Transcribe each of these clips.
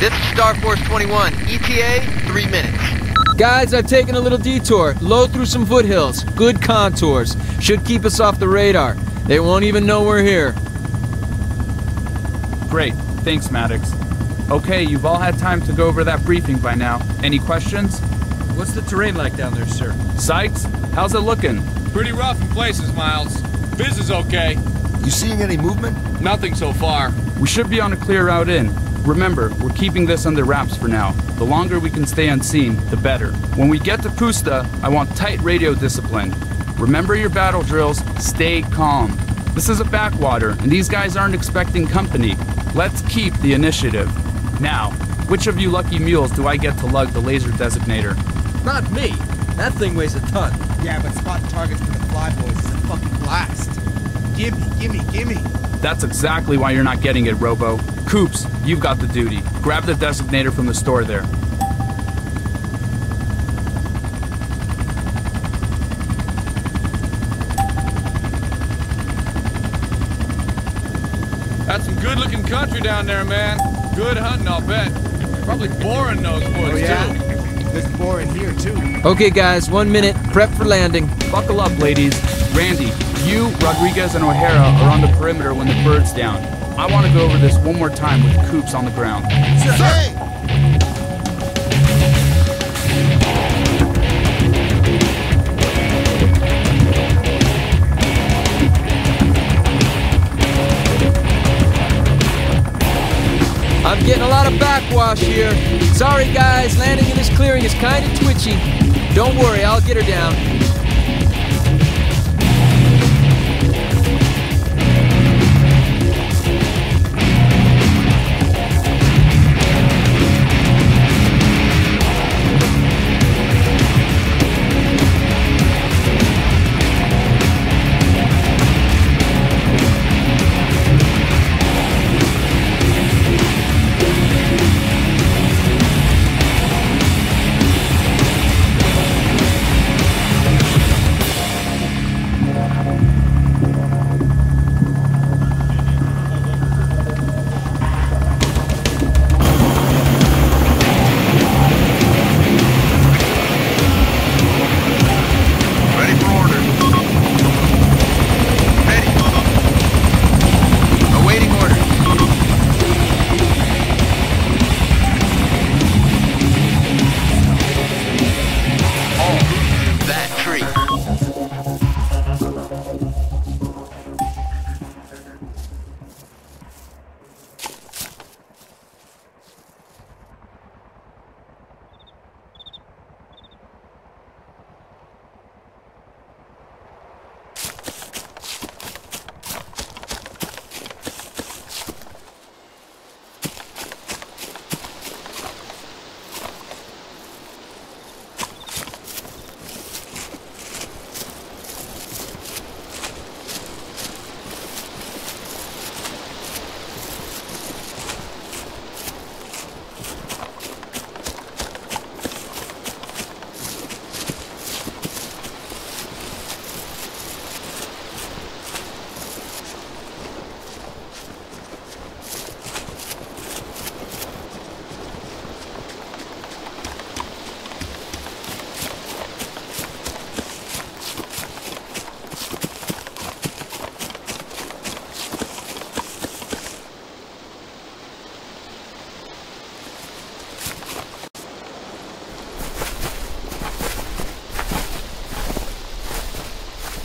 This is Star Force 21. ETA, three minutes. Guys, I've taken a little detour. Low through some foothills. Good contours. Should keep us off the radar. They won't even know we're here. Great. Thanks, Maddox. Okay, you've all had time to go over that briefing by now. Any questions? What's the terrain like down there, sir? Sykes, how's it looking? Pretty rough in places, Miles. Viz is okay. You seeing any movement? Nothing so far. We should be on a clear route in. Remember, we're keeping this under wraps for now. The longer we can stay unseen, the better. When we get to Pusta, I want tight radio discipline. Remember your battle drills, stay calm. This is a backwater, and these guys aren't expecting company. Let's keep the initiative. Now, which of you lucky mules do I get to lug the laser designator? Not me. That thing weighs a ton. Yeah, but spotting targets for the flyboys is a fucking blast. Gimme, gimme, gimme. That's exactly why you're not getting it, Robo. Coops, you've got the duty. Grab the designator from the store there. That's some good looking country down there, man. Good hunting, I'll bet. Probably boring those woods, Oh, yeah? too. There's boar in here, too. Okay, guys, one minute. Prep for landing. Buckle up, ladies. Randy, you, Rodriguez, and O'Hara are on the perimeter when the bird's down. I want to go over this one more time with Coops on the ground. Hey! I'm getting a lot of backwash here. Sorry, guys, landing in this clearing is kind of twitchy. Don't worry, I'll get her down.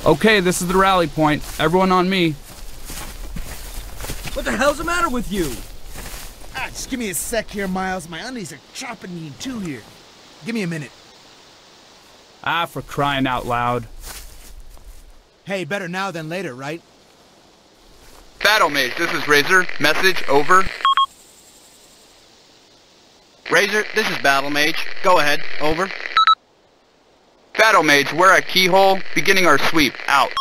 Okay, this is the rally point. Everyone on me. What the hell's the matter with you? Ah, just give me a sec here, Miles. My undies are chopping me in two here. Give me a minute. Ah, for crying out loud. Hey, better now than later, right? Battle Mage, this is Razor. Message, over. Razor, this is Battle Mage. Go ahead, over. Battle Mage, we're at Keyhole, beginning our sweep. Out.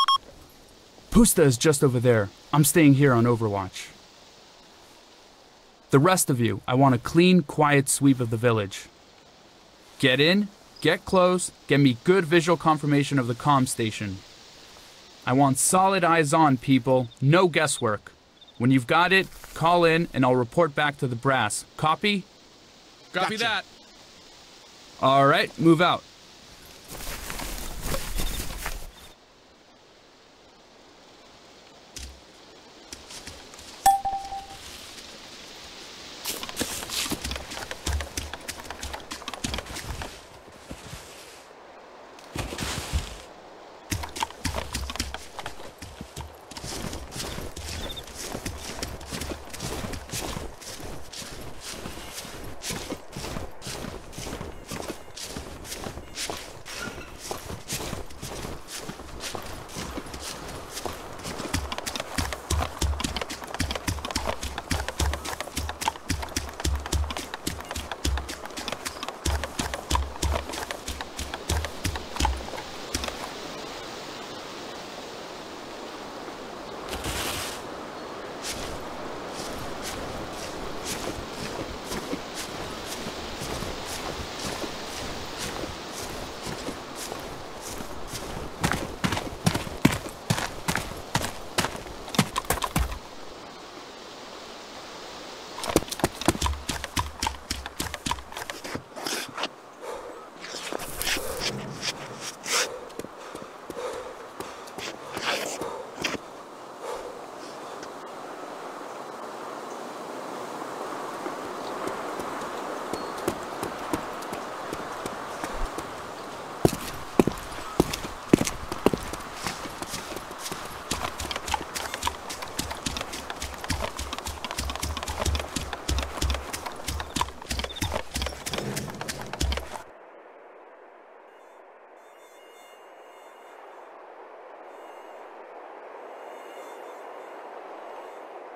Pusta is just over there. I'm staying here on Overwatch. The rest of you, I want a clean, quiet sweep of the village. Get in, get close, get me good visual confirmation of the comm station. I want solid eyes on, people, no guesswork. When you've got it, call in and I'll report back to the brass. Copy? Copy Gotcha. that. All right, move out.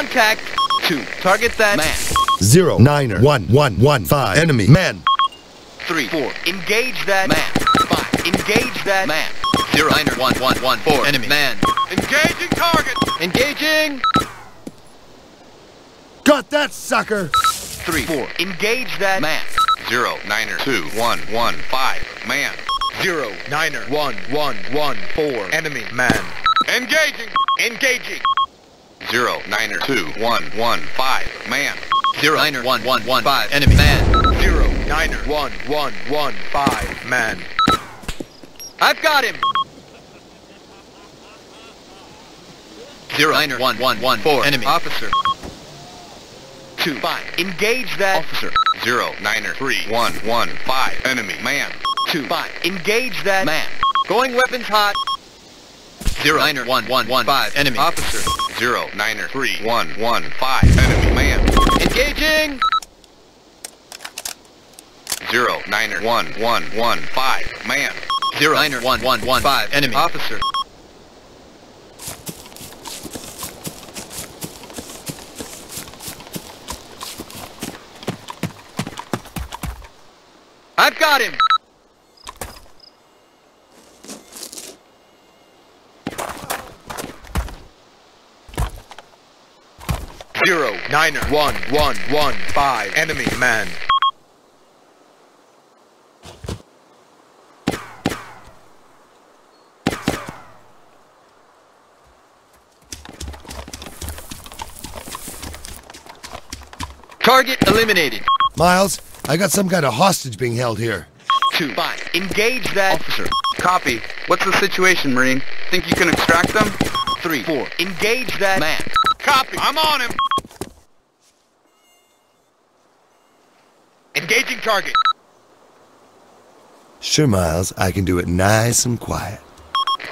Contact two. Target that man. Zero niner one one one five. Enemy man. Three, four. Engage that man. Five. Engage that man. Zero niner one one one four. Enemy man. Engaging target. Engaging. Got that sucker. Three, four. Engage that man. Zero niner two one one five. Man. Zero niner one one one four. Enemy man. Engaging. Engaging. Zero niner two one one five. Man. Zero niner one one one five. Enemy man. Zero niner one one one five. Man. I've got him. Zero niner one one one four. Enemy officer. Two five. Engage that officer. Zero niner three one one five. Enemy man. Two five. Engage that man. Going weapons hot. Zero niner one one one five. Enemy officer. Zero niner three one one five. Enemy man. Engaging. Zero niner one one one five. Man. Zero niner one one one five. Enemy officer. I've got him! Zero, niner, one, one, one, five. Enemy man. Target eliminated. Miles, I got some kind of hostage being held here. Two, five. Engage that officer. Copy. What's the situation, Marine? Think you can extract them? Three, four. Engage that man. Copy. I'm on him. Engaging target. Sure, Miles, I can do it nice and quiet.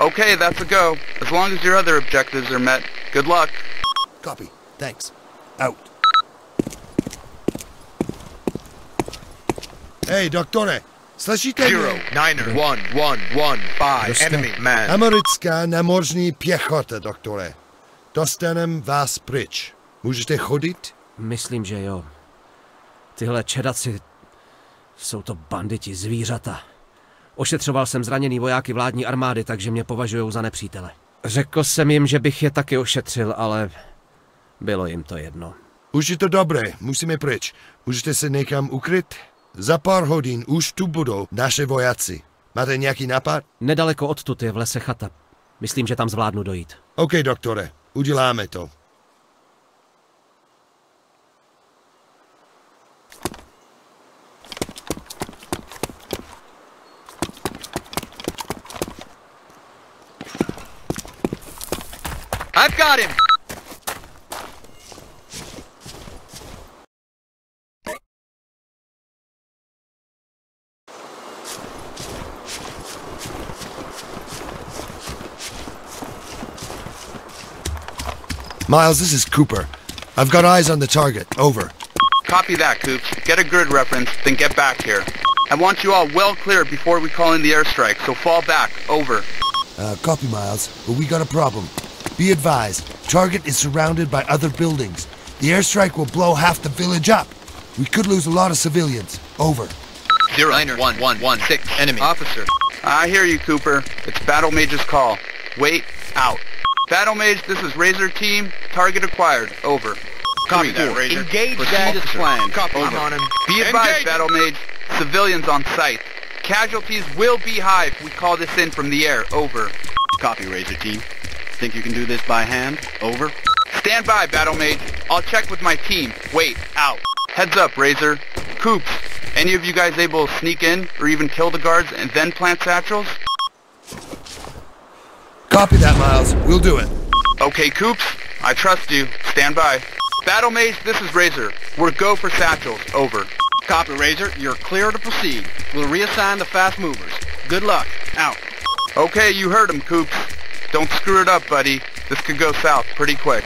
Okay, that's a go. As long as your other objectives are met. Good luck. Copy. Thanks. Out. Hey, doktore, slyšíte Zero, mě? niner, one, one, one, five. Enemy man. Americká námořní pěchota, doktore. Dostanem vás pryč. Můžete chodit? Myslím, že jo. Tyhle čedaci jsou to banditi, zvířata. Ošetřoval jsem zraněný vojáky vládní armády, takže mě považují za nepřítele. Řekl jsem jim, že bych je taky ošetřil, ale bylo jim to jedno. Už je to dobré, musíme pryč. Můžete se někam ukryt? Za pár hodin už tu budou naše vojáci. Máte nějaký nápad? Nedaleko odtud je v lese chata. Myslím, že tam zvládnu dojít. OK, doktore, uděláme to. I've got him. Miles, this is Cooper. I've got eyes on the target. Over. Copy that, Coops. Get a grid reference, then get back here. I want you all well clear before we call in the airstrike, so fall back. Over. Uh, copy, Miles, but we got a problem. Be advised, target is surrounded by other buildings. The airstrike will blow half the village up. We could lose a lot of civilians. Over. Zero niner one one one six. Enemy officer. I hear you, Cooper. It's Battle Mage's call. Wait, out. Battle Mage, this is Razor Team. Target acquired. Over. Copy Three, that, four. Razor. Engage Proceed that as planned. Copy. Over. I'm on him. Be advised, Engage. Battle Mage. Civilians on site. Casualties will be high if we call this in from the air. Over. Copy, Razor Team. Think you can do this by hand? Over. Stand by, Battle Mage. I'll check with my team. Wait, out. Heads up, Razor. Coops, any of you guys able to sneak in or even kill the guards and then plant satchels? Copy that, Miles. We'll do it. Okay, Coops, I trust you. Stand by. Battle Mage, this is Razor. We're go for satchels. Over. Copy, Razor. You're clear to proceed. We'll reassign the fast movers. Good luck. Out. Okay, you heard him, Coops. Don't screw it up, buddy. This could go south pretty quick.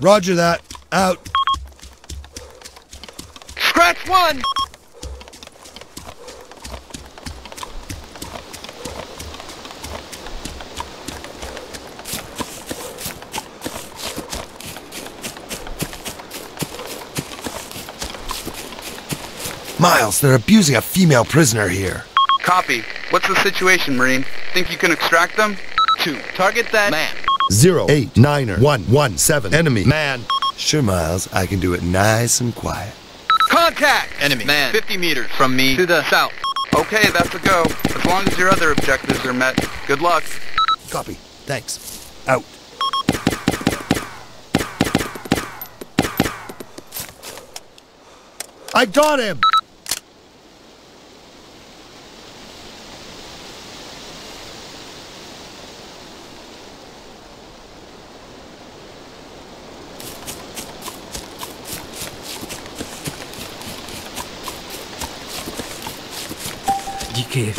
Roger that. Out. Scratch one! Miles, they're abusing a female prisoner here. Copy. What's the situation, Marine? Think you can extract them? Two. Target that man. Zero eight niner one one seven. Enemy man. Sure, Miles. I can do it nice and quiet. Contact! Enemy. Man. 50 meters from me to the south. Okay, that's a go. As long as your other objectives are met. Good luck. Copy. Thanks. Out. I got him! Díky.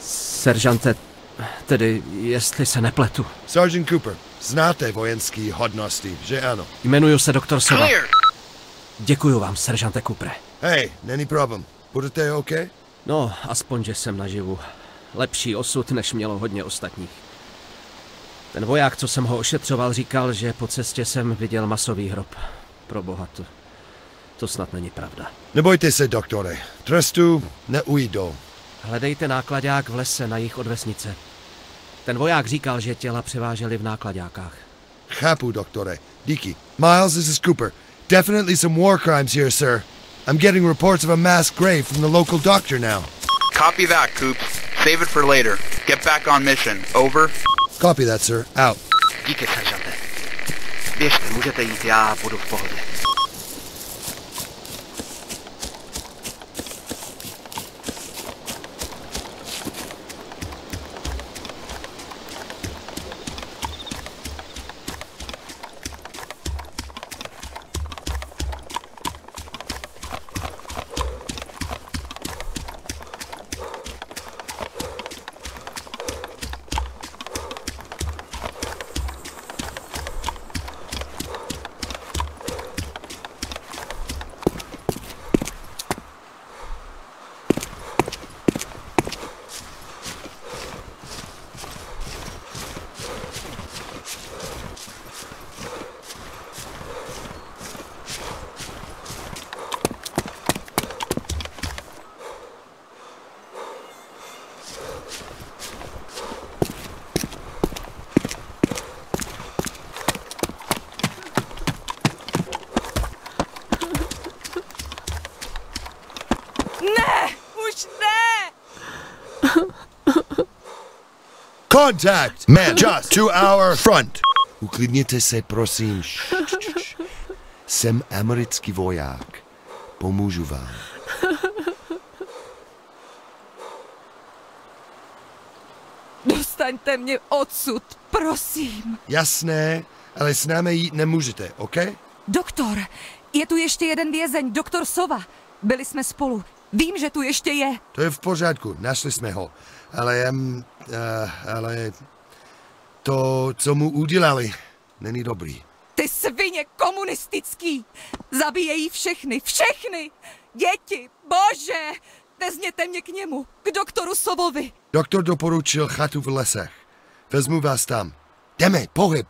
Seržante, tedy jestli se nepletu. Sergeant Cooper, znáte vojenský hodnosti, že ano? Jmenuji se doktor Sova. Clear. Děkuju vám, seržante Kupre. Hej, není problém. Budete OK? No, aspoň, že jsem naživu. Lepší osud, než mělo hodně ostatních. Ten voják, co jsem ho ošetřoval, říkal, že po cestě jsem viděl masový hrob. Pro boha, to, to snad není pravda. Nebojte se, doktore. Trestu neujdou. Hledejte nákladák v lese na jich od vesnice. Ten voják říkal, že těla převáželi v nákladákách. Chápu, doktore. Díky. Miles, this is Cooper. Definitely some war crimes here, sir. I'm getting reports of a mass grave from the local doctor now. Copy that, Coops. Save it for later. Get back on mission. Over. Copy that, sir. Out. Díky, seržante. Běžte, můžete jít, já budu v pohodě. Contact! Man, just to our front. Uklidněte se, prosím. Š. Jsem americký voják. Pomůžu vám. Dostaňte mě odsud, prosím. Jasné, ale s námi jít nemůžete, OK? Doktor, je tu ještě jeden vězeň, doktor Sova. Byli jsme spolu. Vím, že tu ještě je. To je v pořádku, našli jsme ho. Ale, um, uh, ale to, co mu udělali, není dobrý. Ty svině komunistický! Zabíjejí všechny, všechny! Děti, bože! Vezměte mě k němu, k doktoru Sovovi. Doktor doporučil chatu v lesech. Vezmu vás tam. Jdeme, pohyb.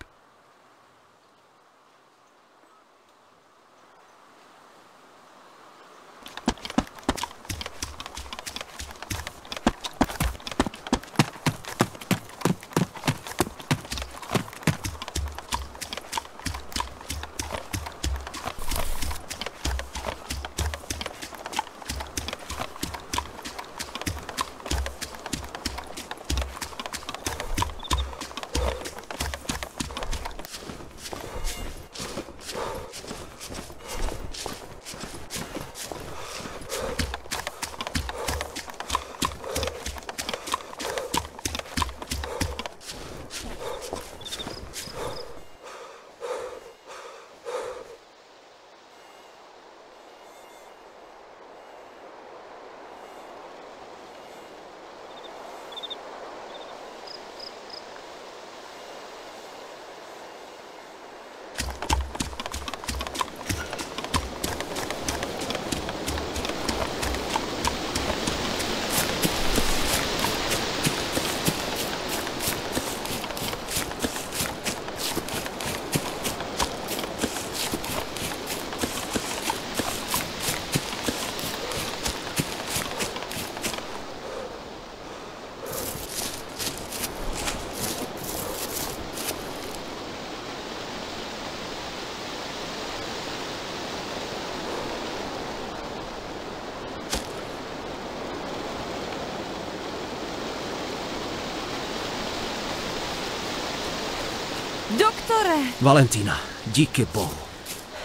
Valentína, díky bohu.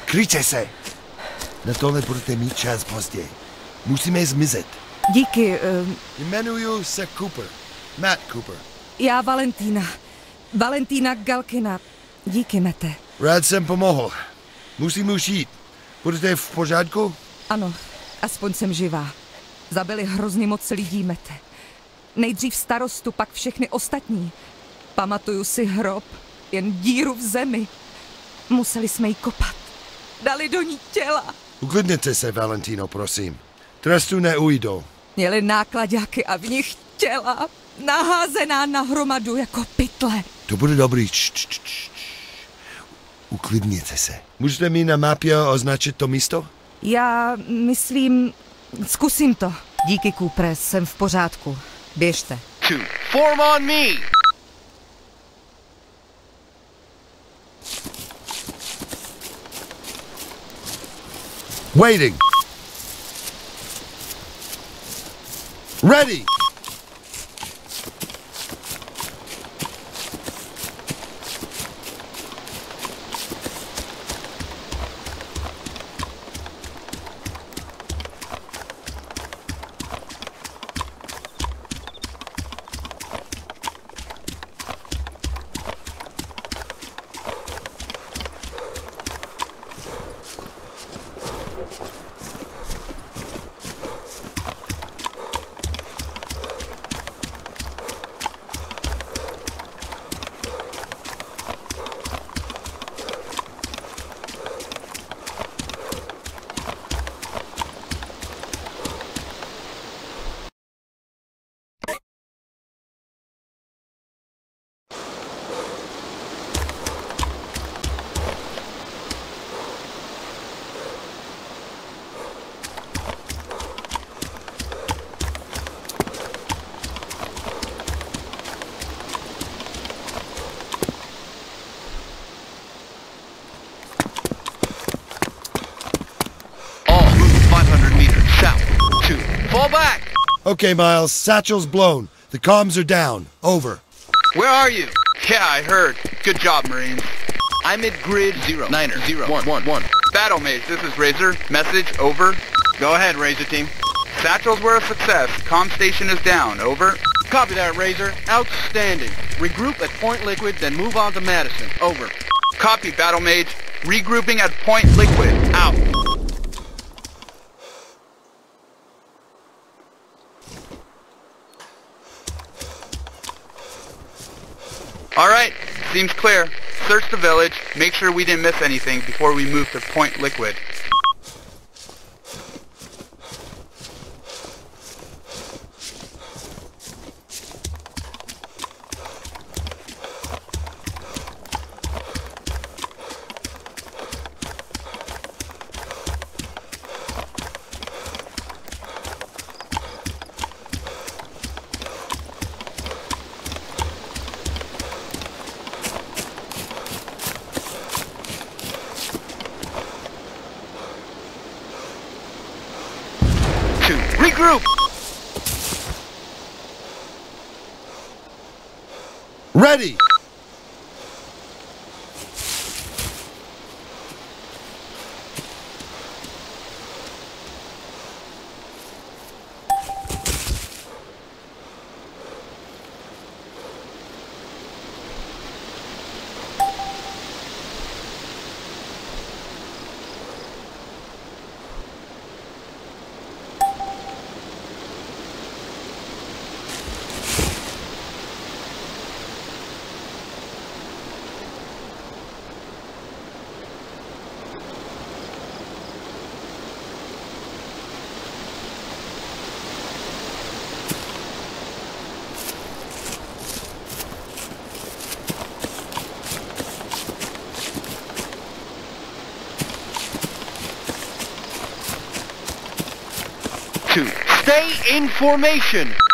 Kryjte se. Na tohle budete mít čas později. Musíme zmizet. díky, uh, Jmenuju se Cooper. Matt Cooper. já Valentína. Valentína Galkina. Díky, Mete. Rád jsem pomohl. Musím už jít. Budete v pořádku? Ano, aspoň jsem živá. Zabili hrozně moc lidí, Mete. Nejdřív starostu, pak všechny ostatní. Pamatuju si hrob, jen díru v zemi. Museli jsme ji kopat. Dali do ní těla. Uklidněte se, Valentino, prosím. Trestu neujdou. Měli nákladáky a v nich těla. Naházená na hromadu jako pytle. To bude dobrý. Č, č, č, č. Uklidněte se. Můžete mi na mapě označit to místo? Já myslím, zkusím to. Díky, Cooper, jsem v pořádku. Běžte. Two. Form on me! Waiting. Ready. Okay, Miles. Satchel's blown. The comms are down. Over. Where are you? Yeah, I heard. Good job, Marines. I'm at grid zero niner zero one one one. Battle Mage, this is Razor. Message, over. Go ahead, Razor team. Satchels were a success. Com station is down, over. Copy that, Razor. Outstanding. Regroup at Point Liquid, then move on to Madison. Over. Copy, Battle Mage. Regrouping at Point Liquid. Out. Seems clear. Search the village, make sure we didn't miss anything before we move to Point Liquid. Two. Regroup! Ready. Two. Stay in formation.